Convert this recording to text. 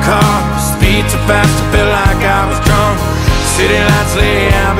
car. Speed so fast, I felt like I was drunk. City lights lay out